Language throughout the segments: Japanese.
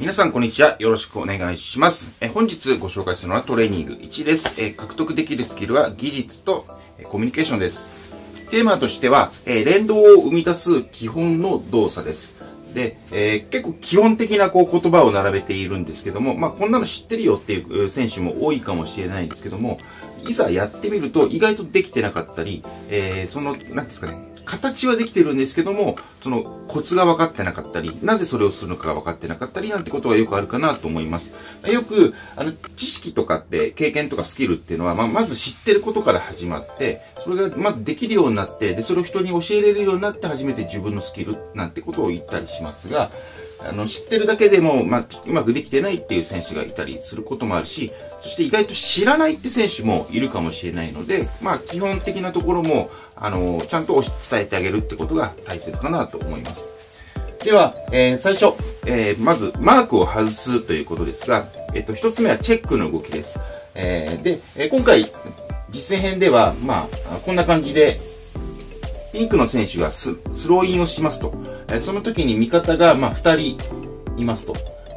皆さん、こんにちは。よろしくお願いします。え本日ご紹介するのはトレーニング1です。え獲得できるスキルは技術とコミュニケーションです。テーマとしては、え連動を生み出す基本の動作です。で、えー結構基本的なこう言葉を並べているんですけども、まあこんなの知ってるよっていう選手も多いかもしれないんですけども、いざやってみると意外とできてなかったり、えーその、なんですかね、形はできてるんですけども、そのコツが分かってなかったり、なぜそれをするのかが分かってなかったりなんてことはよくあるかなと思います。よく、あの、知識とかって、経験とかスキルっていうのは、まあ、まず知ってることから始まって、それがまずできるようになって、で、それを人に教えれるようになって初めて自分のスキルなんてことを言ったりしますが、あの、知ってるだけでも、まあ、うまくできてないっていう選手がいたりすることもあるし、そして意外と知らないって選手もいるかもしれないので、まあ、基本的なところも、あの、ちゃんと伝えてあげるってことが大切かなと思います。では、えー最初、えーまず、マークを外すということですが、えっ、と、一つ目はチェックの動きです。えーで、え今回、実践編では、まあ、こんな感じで、ピンクの選手がスローインをしますと。えその時に味方が、まあ、二人いますと。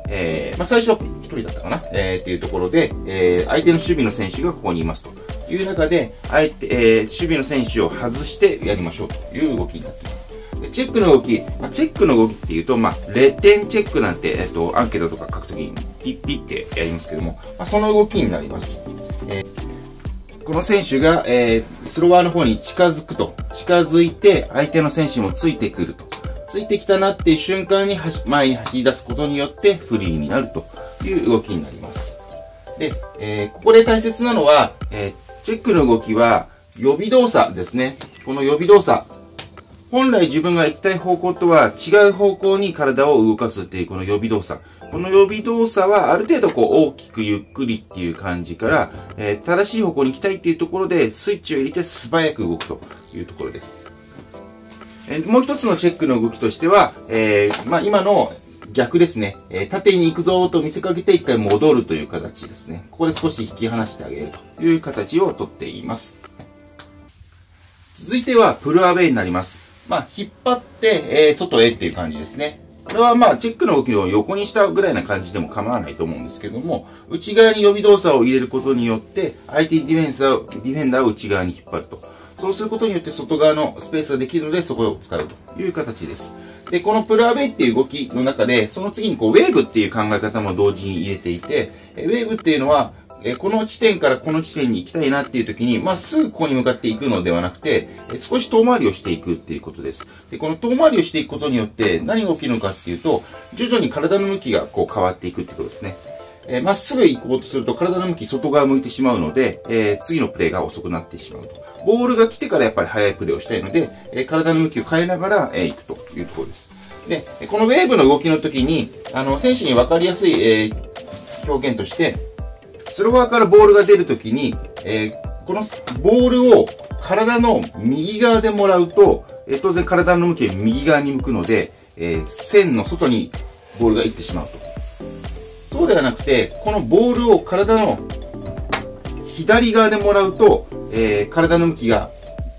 えーまあ、最初は一人だったかな、えーっていうところで、えー相手の守備の選手がここにいますという中で、相手、えー守備の選手を外してやりましょうという動きになっています。でチェックの動き、まあ、チェックの動きっていうと、まあ、0点チェックなんて、えっ、と、アンケートとか書くときにピッピッてやりますけども、まあ、その動きになります。えーこの選手が、えースロワーの方に近づくと、近づいて、相手の選手もついてくると。ついてきたなっていう瞬間に前に走り出すことによってフリーになるという動きになります。で、えーここで大切なのは、えーチェックの動きは予備動作ですね。この予備動作。本来自分が行きたい方向とは違う方向に体を動かすっていうこの予備動作。この予備動作はある程度こう大きくゆっくりっていう感じから、えー正しい方向に行きたいっていうところでスイッチを入れて素早く動くというところです。えもう一つのチェックの動きとしては、えーまあ、今の逆ですね、えー縦に行くぞと見せかけて一回戻るという形ですね。ここで少し引き離してあげるという形をとっています。続いては、プルアウェイになります。まあ、引っ張って、えー外へっていう感じですね。これはまあ、チェックの動きを横にしたぐらいな感じでも構わないと思うんですけども、内側に予備動作を入れることによって、相手ディフェンスを、ディフェンダーを内側に引っ張ると。そうすることによって外側のスペースができるので、そこを使うという形です。で、このプルアウェイっていう動きの中で、その次にこう、ウェーブっていう考え方も同時に入れていて、ウェーブっていうのは、この地点からこの地点に行きたいなっていう時に、まっすぐここに向かっていくのではなくて、少し遠回りをしていくっていうことです。で、この遠回りをしていくことによって何が起きるのかっていうと、徐々に体の向きがこう変わっていくってことですね。えーまっすぐ行こうとすると体の向き外側向いてしまうので、えー次のプレーが遅くなってしまうと。ボールが来てからやっぱり速いプレーをしたいので、えー体の向きを変えながら、え行くというところです。で、このウェーブの動きの時に、あの、選手に分かりやすい、え表現として、スロワーからボールが出るときに、えこのボールを体の右側でもらうと、え当然体の向きが右側に向くので、え線の外にボールが行ってしまうと。そうではなくて、このボールを体の左側でもらうと、えー体の向きが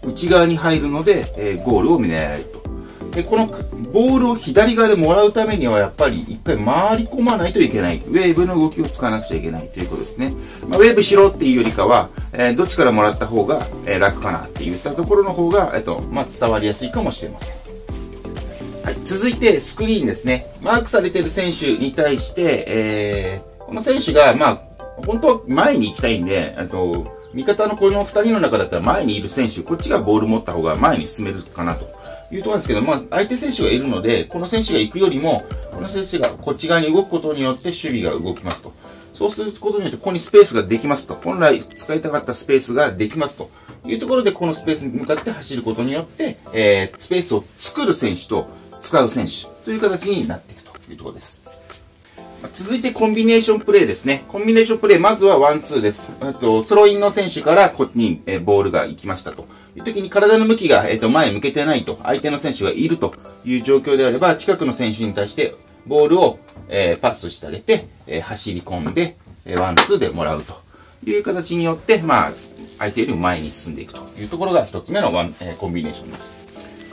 内側に入るので、えーゴールを狙えられると。で、このボールを左側でもらうためには、やっぱり一回回り込まないといけない。ウェーブの動きを使わなくちゃいけないということですね。まあ、ウェーブしろっていうよりかは、えーどっちからもらった方が、え楽かなって言ったところの方が、えっと、まあ、伝わりやすいかもしれません。続いてスクリーンですね。マークされてる選手に対して、えー、この選手が、まあ、本当は前に行きたいんで、あと、味方のこの二人の中だったら前にいる選手、こっちがボール持った方が前に進めるかなというところなんですけど、まあ、相手選手がいるので、この選手が行くよりも、この選手がこっち側に動くことによって守備が動きますと。そうすることによって、ここにスペースができますと。本来使いたかったスペースができますと。いうところで、このスペースに向かって走ることによって、えー、スペースを作る選手と使う選手という形になっていくというところです。続いてコンビネーションプレーですね。コンビネーションプレー、まずはワンツーです。あと、スローインの選手からこっちに、えボールが行きましたと。いう時に体の向きが、えっ、と、前向けてないと、相手の選手がいるという状況であれば、近くの選手に対して、ボールを、えパスしてあげて、え走り込んで、えワンツーでもらうという形によって、まあ、相手よりも前に進んでいくというところが一つ目のワン、えコンビネーションです。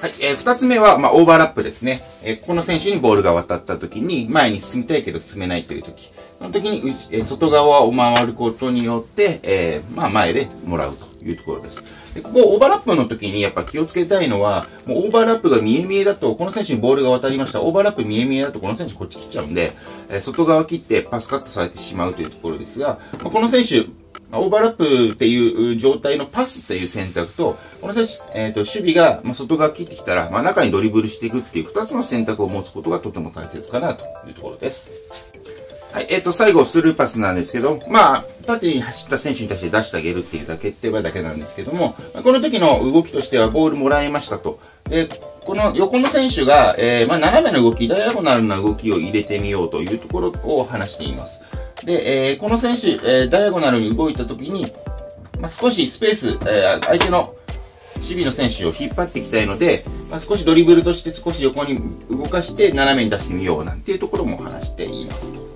はい、えー、二つ目は、まあ、オーバーラップですね。えー、この選手にボールが渡った時に、前に進みたいけど進めないという時。その時に、えー、外側を回ることによって、えー、まあ、前でもらうというところです。で、ここオーバーラップの時にやっぱ気をつけたいのは、もうオーバーラップが見え見えだと、この選手にボールが渡りました。オーバーラップ見え見えだと、この選手こっち切っちゃうんで、えー、外側切ってパスカットされてしまうというところですが、まあ、この選手、まオーバーラップっていう状態のパスっていう選択と、この選手、えっ、ー、と、守備が、まあ、外側切ってきたら、まあ、中にドリブルしていくっていう二つの選択を持つことがとても大切かなというところです。はい、えっ、ー、と、最後、スルーパスなんですけど、まあ、縦に走った選手に対して出してあげるっていうだけってはだけなんですけども、この時の動きとしてはボールもらいましたと。で、この横の選手が、えー、まあ、斜めの動き、ダイアゴナルな動きを入れてみようというところを話しています。で、えー、この選手、えー、ダイアゴナルに動いたときに、まあ、少しスペース、えー、相手の守備の選手を引っ張っていきたいので、まあ、少しドリブルとして少し横に動かして斜めに出してみようなんていうところも話しています。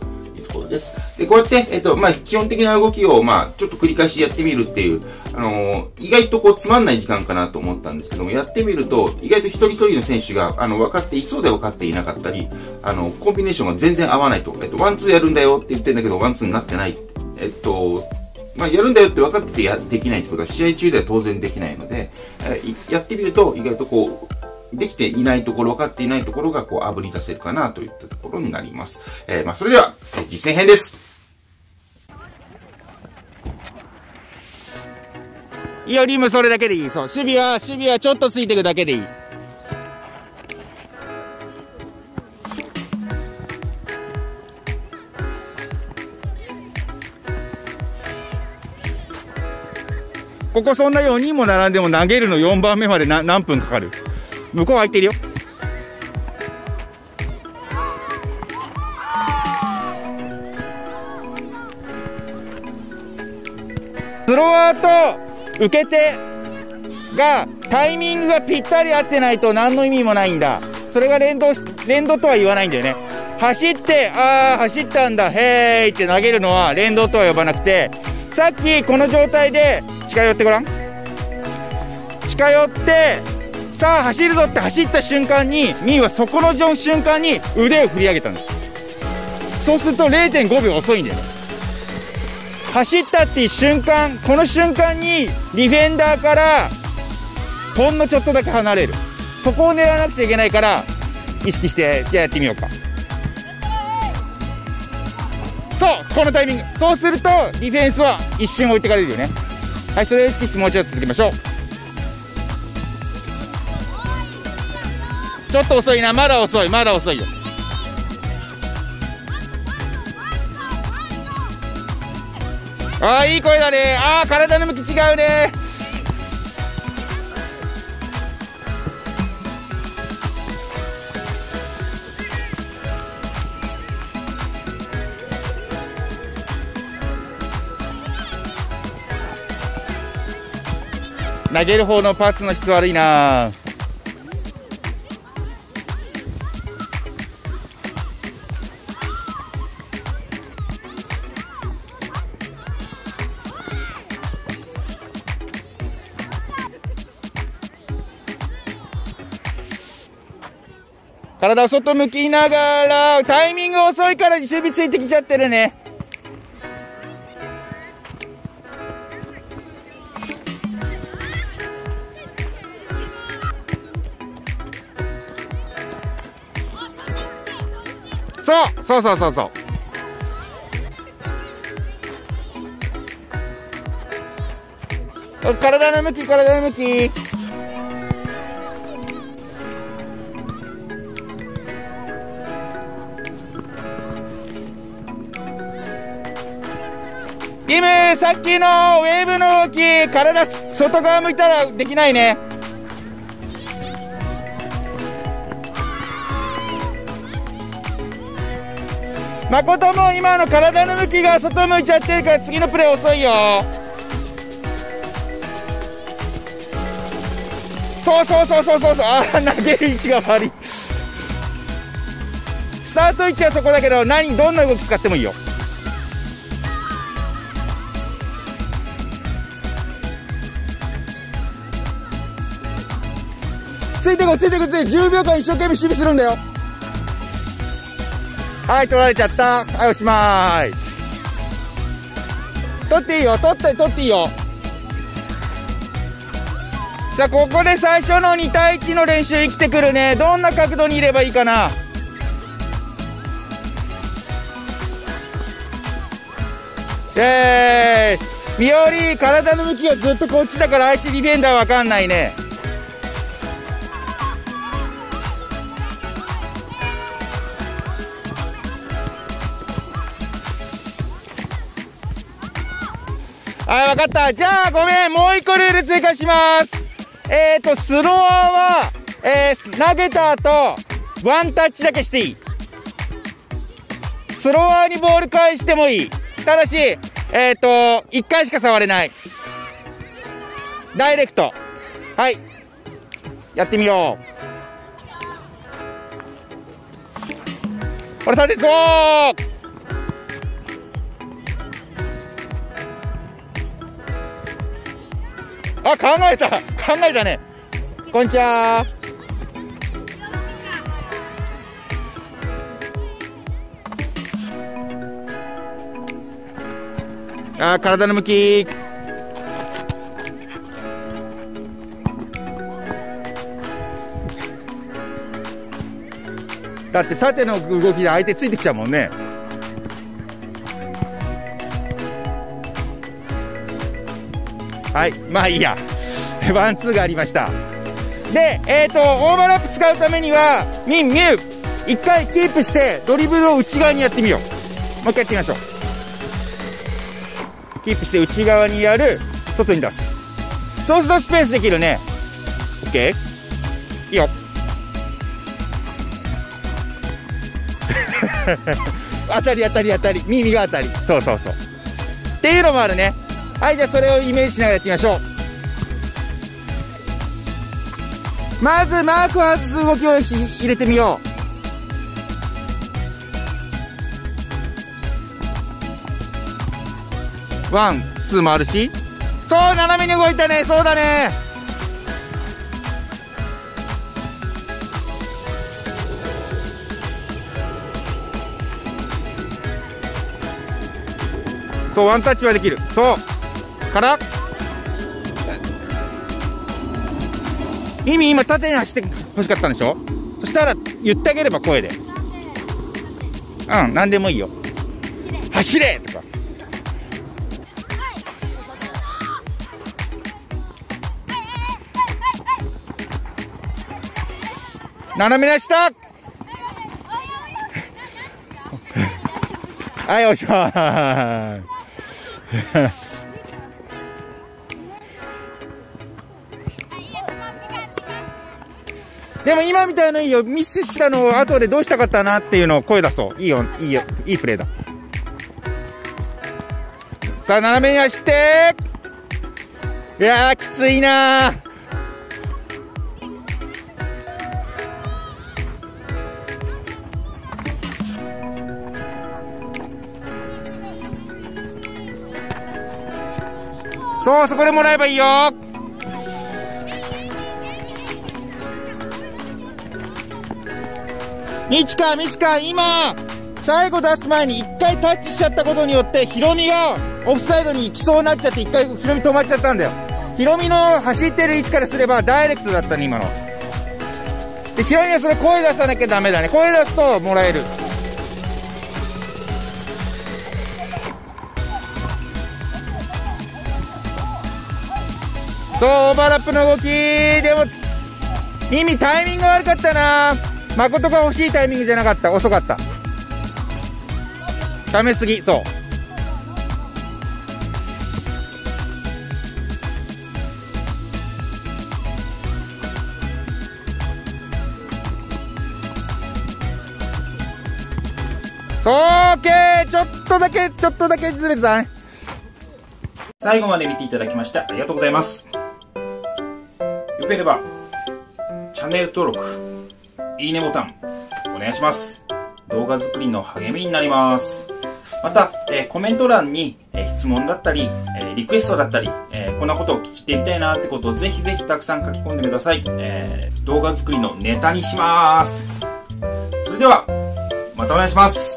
ころです。で、こうやって、えっ、と、まあ、基本的な動きを、まあ、ちょっと繰り返しやってみるっていう、あのー、意外とこう、つまんない時間かなと思ったんですけども、やってみると、意外と一人一人の選手が、あの、分かっていそうで分かっていなかったり、あの、コンビネーションが全然合わないと、えっと、ワンツーやるんだよって言ってんだけど、ワンツーになってない。えっと、まあ、やるんだよって分かってや、できないってことは、試合中では当然できないので、えー、やってみると、意外とこう、できていないところ、分かっていないところが、こう、炙り出せるかなといったところになります。えー、まあ、それでは、実践編です。いいよ、リムそれだけでいい。そう。守備は、守備はちょっとついていくだけでいい。ここそんな4人も並んでも投げるの4番目まで何分かかる？向こう空いてるよ。スロワーと受け手がタイミングがぴったり合ってないと何の意味もないんだ。それが連動連動とは言わないんだよね。走って、ああ、走ったんだ、へーいって投げるのは連動とは呼ばなくて、さっきこの状態で近寄ってごらん。近寄って、さあ走るぞって走った瞬間に、ミーはそこの瞬間に腕を振り上げたんです。そうすると0.5秒遅いんだよ。走ったっていう瞬間この瞬間にディフェンダーからほんのちょっとだけ離れる。そこを狙わなくちゃいけないから意識してじゃあやってみようか。そうこのタイミング。そうするとディフェンスは一瞬置いてかれるよね。はいそれを意識してもう一度続けましょう。ちょっと遅いな。まだ遅い。まだ遅いよ。ああいい声だね。ああ体の向き違うね。投げる方のパーツの質悪いな。体を外向きながら、タイミング遅いから守備ついてきちゃってるね。そうそうそうそうそう体の向き体の向きさっきのウェーブの動き体外側向いたらできないね。誠も今の体の向きが外向いちゃってるから次のプレー遅いよ。そうそうそうそうそうそう。ああ投げる位置が悪い。スタート位置はそこだけど何どんな動き使ってもいいよ。ついてこついてこついて10秒間一生懸命守備するんだよはい取られちゃったはいおしまい取っていいよ取って取っていいよさあここで最初の2対1の練習生きてくるねどんな角度にいればいいかなえー、みおり体の向きがずっとこっちだから相手ディフェンダーわかんないねはい、わかった。じゃあ、ごめん。もう一個ルール追加します。えーと、スローは、えー、投げた後、ワンタッチだけしていい。スローにボール返してもいい。ただし、えっ、ー、と、1回しか触れない。ダイレクト。はい。やってみよう。これ立てそうあ、考えた。考えたね。こんにちは。あ体の向き。だって縦の動きで相手ついてきちゃうもんね。はい。まあいいや。ワンツーがありました。でえっ、ー、とオーバーラップ使うためにはミンミュー。一回キープしてドリブルを内側にやってみよう。もう一回やってみましょう。キープして内側にやる外に出す。そうするとスペースできるね。OK いいよ。当たり当たり当たり。耳が当たり。そうそうそう。っていうのもあるね。はいじゃあそれをイメージしながらやってみましょう。まずマークを外す動きを入れてみよう。ワンツーもあるし。そう斜めに動いたね。そうだね。そうワンタッチはできる。そう。から。耳今縦に走って欲しかったんでしょ？そしたら言ってあげれば声で。うん何でもいいよ。走れ！とか。斜めな下 はい、おしまーでも今みたいないいよ。ミスしたのを後でどうしたかったなっていうのを声出そう。いいよ、いいよ、いいプレーだ。さあ、斜めに走っていやー、きついな。そうそこでもらえばいいよみちかみちか今最後出す前に1回タッチしちゃったことによってヒロミがオフサイドに行きそうになっちゃって1回ヒロミ止まっちゃったんだよ。ヒロミの走ってる位置からすればダイレクトだったね今の。でヒロミはそれ声出さなきゃダメだね。声出すともらえる。そうオーバーラップの動き。でも耳タイミング悪かったな。誠が欲しいタイミングじゃなかった。遅かった。ためすぎ。そう。そう OK ちょっとだけちょっとだけずれてたね。最後まで見ていただきましてありがとうございます。よければ、チャンネル登録、いいねボタン、お願いします。動画作りの励みになります。また、え、コメント欄に、え、質問だったり、え、リクエストだったり、えこんなことを聞いてみたいなってことをぜひぜひたくさん書き込んでください。え、動画作りのネタにします。それでは、またお願いします。